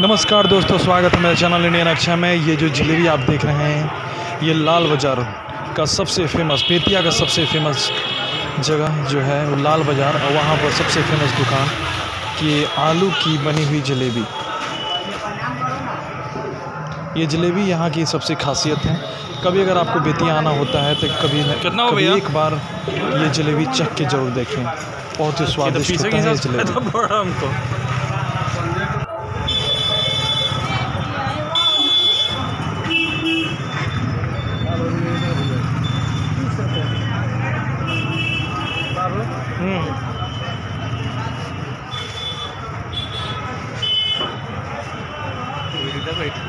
नमस्कार दोस्तों स्वागत है मेरे चैनल इंडियन अक्षा में। ये जो जलेबी आप देख रहे हैं ये लाल बाज़ार का सबसे फ़ेमस बेतिया का सबसे फ़ेमस जगह जो है वो लाल बाज़ार और वहाँ पर सबसे फ़ेमस दुकान कि आलू की बनी हुई जलेबी। ये जलेबी यहाँ की सबसे खासियत है। कभी अगर आपको बेतिया आना होता है तो कभी कितना कभी एक बार ये जलेबी चख के ज़रूर देखें। बहुत ही तो स्वादिष्ट होता है ये जलेबी। तो ഇതിന്റെ റേറ്റ്